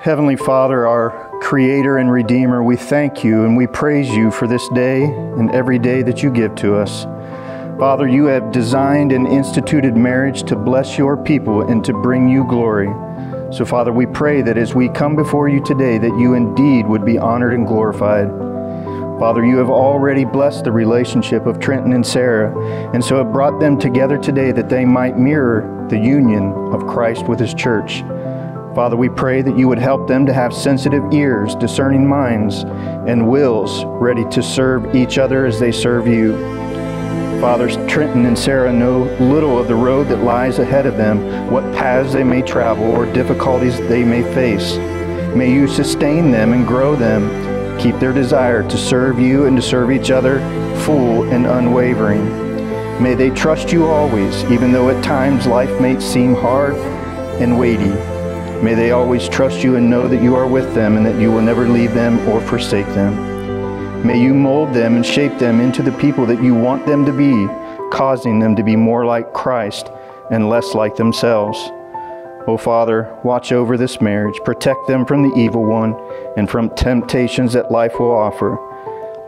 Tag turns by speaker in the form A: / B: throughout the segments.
A: Heavenly Father, our Creator and Redeemer, we thank you and we praise you for this day and every day that you give to us. Father, you have designed and instituted marriage to bless your people and to bring you glory. So, Father, we pray that as we come before you today, that you indeed would be honored and glorified. Father, you have already blessed the relationship of Trenton and Sarah, and so have brought them together today that they might mirror the union of Christ with his church. Father, we pray that you would help them to have sensitive ears, discerning minds, and wills ready to serve each other as they serve you. Fathers Trenton and Sarah know little of the road that lies ahead of them, what paths they may travel, or difficulties they may face. May you sustain them and grow them. Keep their desire to serve you and to serve each other full and unwavering. May they trust you always, even though at times life may seem hard and weighty. May they always trust you and know that you are with them and that you will never leave them or forsake them. May you mold them and shape them into the people that you want them to be, causing them to be more like Christ and less like themselves. O oh, Father, watch over this marriage, protect them from the evil one and from temptations that life will offer.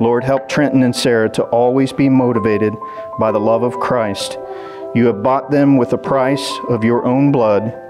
A: Lord, help Trenton and Sarah to always be motivated by the love of Christ. You have bought them with the price of your own blood,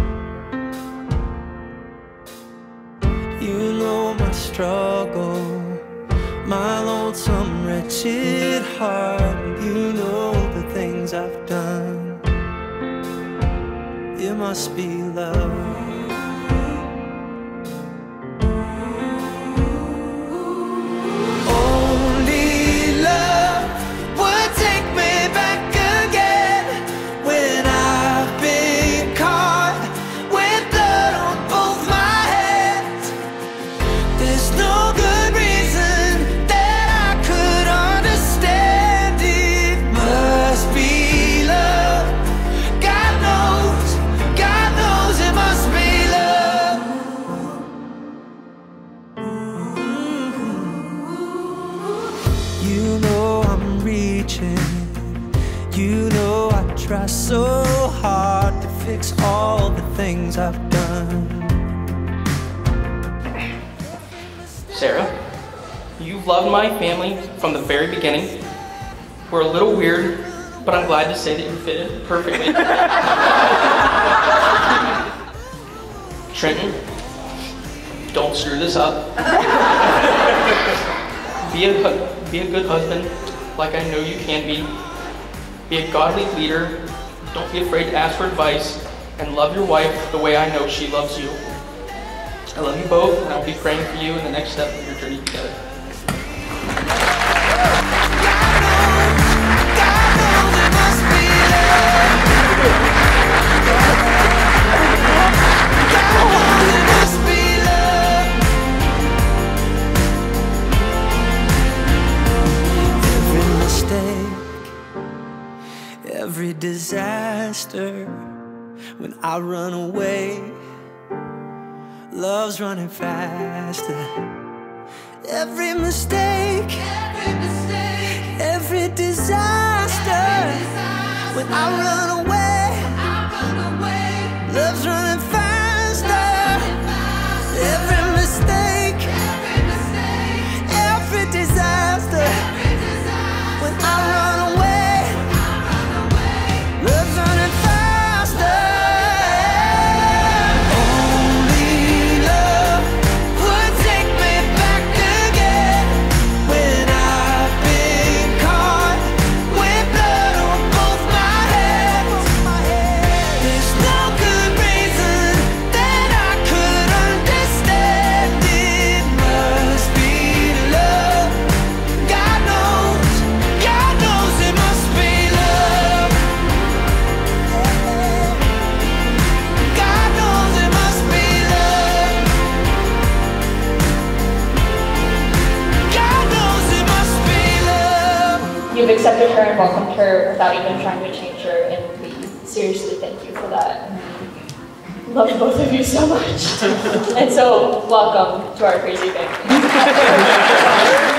A: You
B: know my struggle, my lonesome, wretched heart. You know the things I've done. It must be love. Things I've done.
C: Sarah, you've loved my family from the very beginning. We're a little weird, but I'm glad to say that you fit in perfectly. Trenton, don't screw this up. be a be a good husband, like I know you can be. Be a godly leader. Don't be afraid to ask for advice and love your wife the way I know she loves you. I love you both, and I'll be praying for you in the next step of your journey together.
B: Every disaster when I run away. Love's running faster. Every mistake, every, mistake, every disaster, every disaster. When I run away,
D: her and welcomed her without even trying to change her, and we seriously thank you for that. And Love both of you so much. and so, welcome to our crazy family.